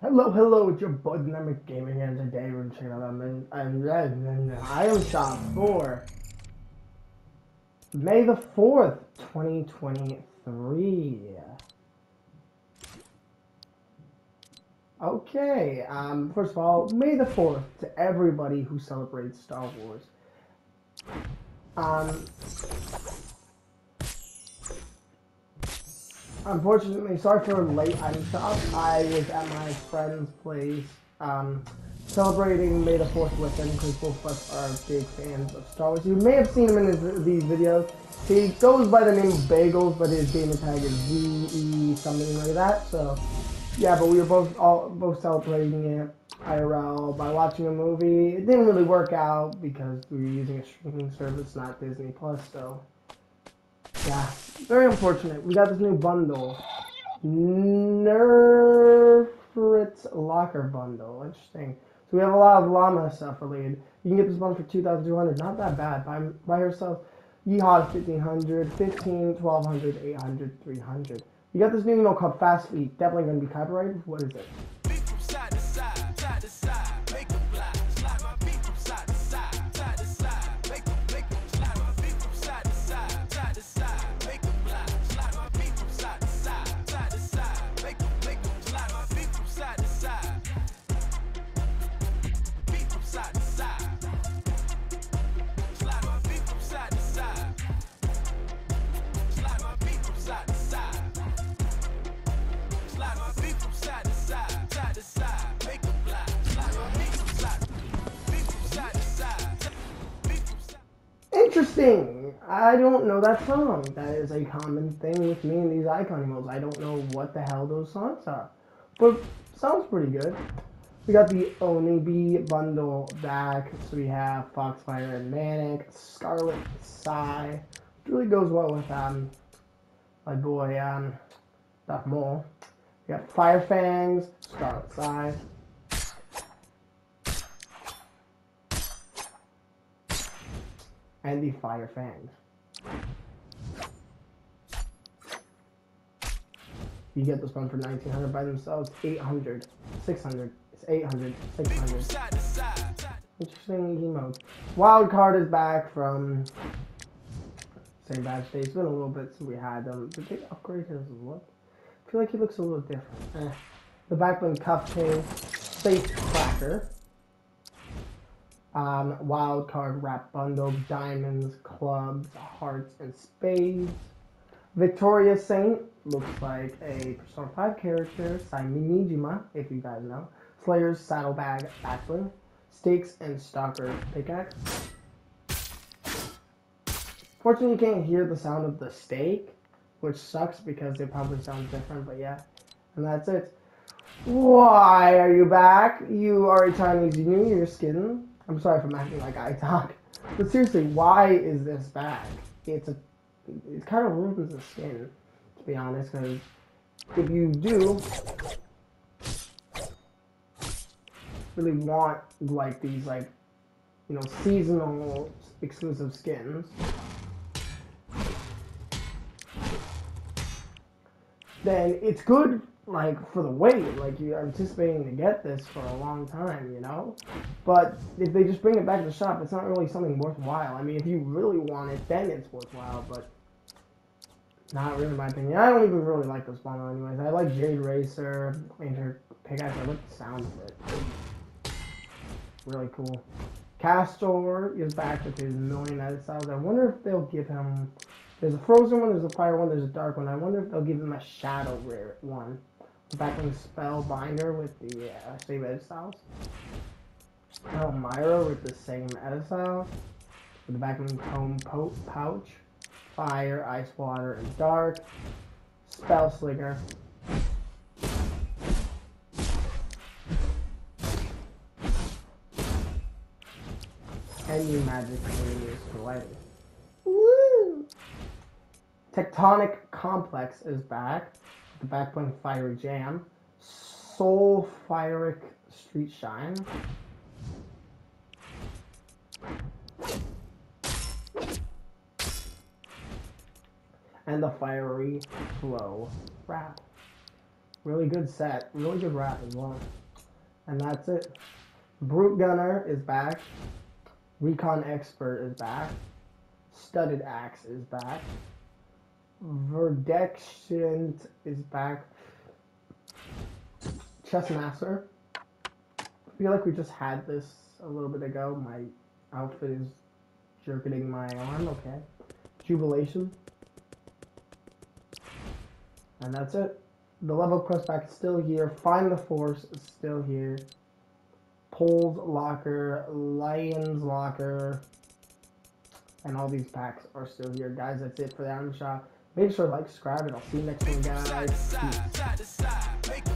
Hello, hello, it's your boy Dynamic Gaming and today we're checking out I'm in Item Shop for May the 4th, 2023. Okay, um, first of all, May the 4th to everybody who celebrates Star Wars. Um, Unfortunately, sorry for a late item shop. I was at my friend's place um, celebrating May the 4th with him because both of us are big fans of Star Wars. You may have seen him in his, these videos. He goes by the name of Bagels, but his gamer tag is ZE something like that. So, yeah, but we were both all both celebrating it IRL by watching a movie. It didn't really work out because we were using a streaming service, not Disney Plus. So, yeah, very unfortunate. We got this new bundle. Nerfritz Locker Bundle. Interesting. So we have a lot of llama stuff related. You can get this bundle for 2200 Not that bad. By, by yourself, Yeehaw 1500 15 1200 800 300 You got this new email called Fast Feet. Definitely going to be copyrighted. What is it? I don't know that song. That is a common thing with me and these icon emotes. I don't know what the hell those songs are. But sounds pretty good. We got the Onibi bundle back. So we have Foxfire and Manic, Scarlet Psy. Really goes well with um my boy um Darth Maul. We got Fire Fangs, Scarlet Psy. And the Fire Fangs. You get this one for 1900 by themselves, 800, 600, it's 800, 600. Interesting emote. Wild card is back from same batch day. It's been a little bit since we had them. Did they upgrade his look? I feel like he looks a little different. Eh. The backbling cuff chain, Space Cracker. Um, wild card wrap bundle, diamonds, clubs, hearts, and spades. Victoria Saint looks like a Persona 5 character, Saimi Niijima, if you guys know. Slayer's Saddlebag Backbling, Stakes and Stalker Pickaxe. Fortunately, you can't hear the sound of the stake, which sucks because it probably sounds different, but yeah. And that's it. Why are you back? You are a Chinese New Year skin. I'm sorry for acting like I talk. But seriously, why is this bag? It's a, it kind of ruins the skin, to be honest, because if you do really want like these like, you know, seasonal exclusive skins, then it's good like for the wait, like you're anticipating to get this for a long time, you know. But if they just bring it back to the shop, it's not really something worthwhile. I mean, if you really want it, then it's worthwhile. But not really my opinion. I don't even really like this bundle, anyways. I like Jade Racer, Ranger Pickaxe. I like the sound of it. Really cool. Castor is back with his million edit styles. I wonder if they'll give him. There's a frozen one, there's a fire one, there's a dark one. I wonder if they'll give him a shadow rare one. Backbling Spellbinder with the uh, same edit styles. Elmira with the same edit styles. With the Backbling Tome po Pouch. Fire, Ice Water, and Dark. Spell Slinger. And new magic is collected. Woo! Tectonic Komplex is back the Backbling Fiery Jam, Soul Fyric Street Shine, and the Fiery Flow Wrap. Really good set. Really good wrap as well. And that's it. Brute Gunner is back. Recon Expert is back. Studded Axe is back. Verdexient is back. Chessmaster. I feel like we just had this a little bit ago. My outfit is jerking my arm. Okay. Jubilation. And that's it. The level quest pack is still here. Find the Force is still here. Pole's Locker, Lion's Locker, and all these packs are still here. Guys, that's it for the item shop. Make sure to like, subscribe, and I'll see you next time, guys. Peace.